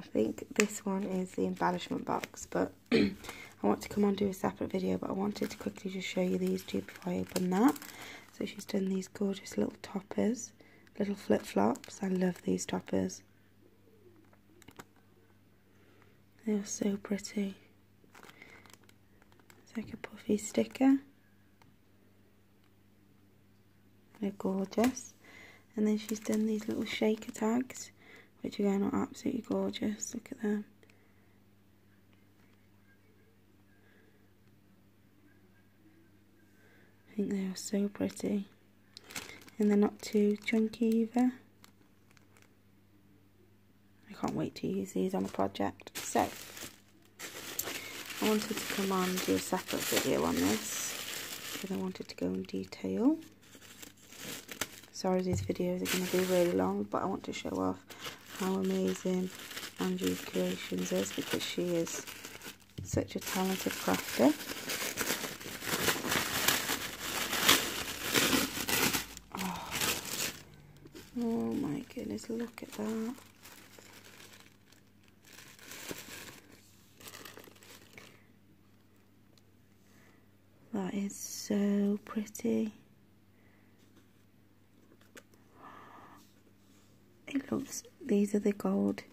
I think this one is the embellishment box, but I want to come on do a separate video, but I wanted to quickly just show you these two before I open that. So she's done these gorgeous little toppers, little flip-flops. I love these toppers. They are so pretty. It's like a puffy sticker. They're gorgeous. And then she's done these little shaker tags, which again are absolutely gorgeous. Look at them. I think they are so pretty. And they're not too chunky either. I can't wait to use these on a project. So, I wanted to come on and do a separate video on this because I wanted to go in detail. Sorry these videos are going to be really long but I want to show off how amazing Angie's Creations is because she is such a talented crafter. Oh, oh my goodness, look at that. That is so pretty. It looks, these are the gold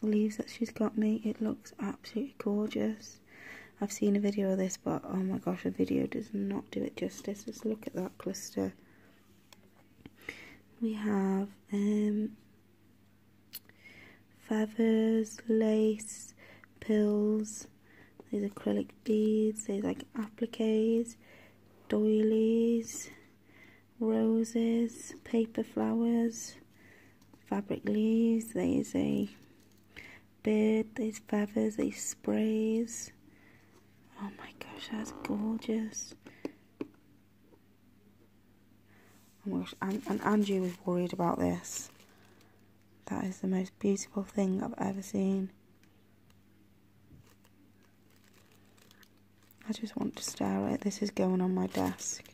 leaves that she's got me. It looks absolutely gorgeous. I've seen a video of this, but oh my gosh, a video does not do it justice. Just look at that cluster. We have um, feathers, lace, pills, these acrylic beads, these like appliques, doilies, roses, paper flowers, fabric leaves, there's a bird, there's feathers, there's sprays. Oh my gosh, that's gorgeous. Oh my gosh, and, and Angie was worried about this. That is the most beautiful thing I've ever seen. I just want to stare at it. This is going on my desk.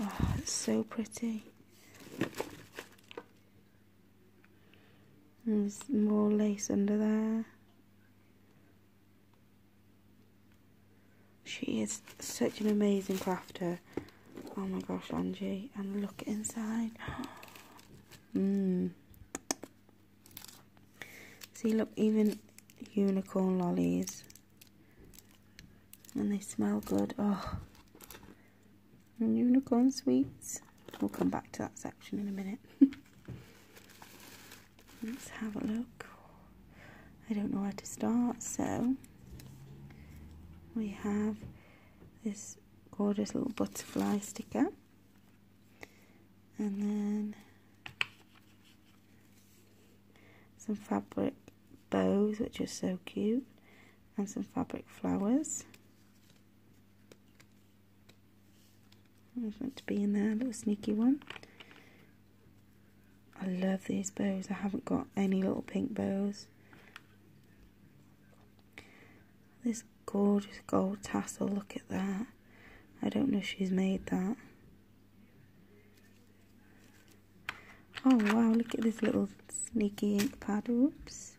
Oh, it's so pretty. There's more lace under there. She is such an amazing crafter. Oh my gosh, Angie. And look inside. Mmm. See, look, even unicorn lollies and they smell good. Oh, and unicorn sweets. We'll come back to that section in a minute. Let's have a look. I don't know where to start, so we have this gorgeous little butterfly sticker, and then some fabric bows, which are so cute, and some fabric flowers. There's meant to be in there, a little sneaky one. I love these bows. I haven't got any little pink bows. This gorgeous gold tassel, look at that. I don't know if she's made that. Oh wow, look at this little sneaky ink pad. Oops.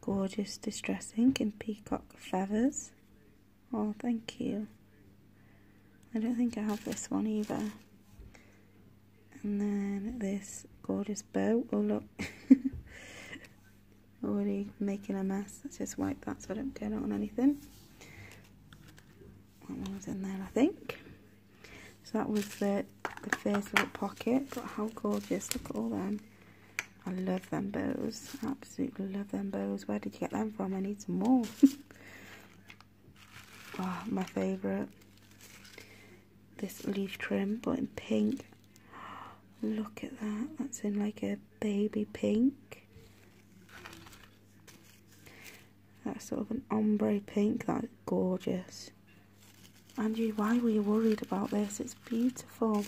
gorgeous distress ink in peacock feathers. Oh, thank you. I don't think I have this one either. And then this gorgeous bow. Oh, look. Already making a mess. Let's just wipe that so I don't get it on anything. That one was in there, I think. So that was the, the first little pocket. But how gorgeous. Look at all them. I love them bows. Absolutely love them bows. Where did you get them from? I need some more. oh, my favourite. This leaf trim, but in pink. Look at that. That's in like a baby pink. That's sort of an ombre pink. That's gorgeous. Angie, why were you worried about this? It's beautiful.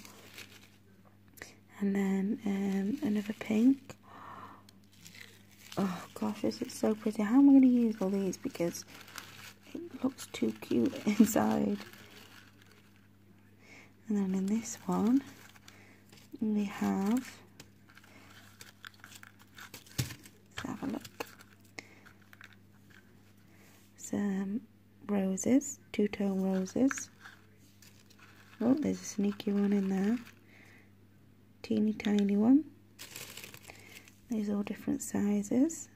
And then um, another pink. Oh gosh, this is so pretty. How am I going to use all these? Because it looks too cute inside. And then in this one, we have, let's have a look, some roses, two-tone roses. Oh, there's a sneaky one in there. Teeny tiny one. These all different sizes.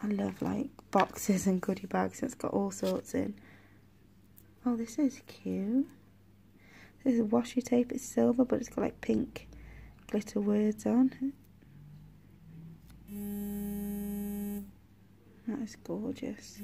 I love like boxes and goodie bags. It's got all sorts in. Oh, this is cute. This is washi tape. It's silver, but it's got like pink glitter words on. That is gorgeous.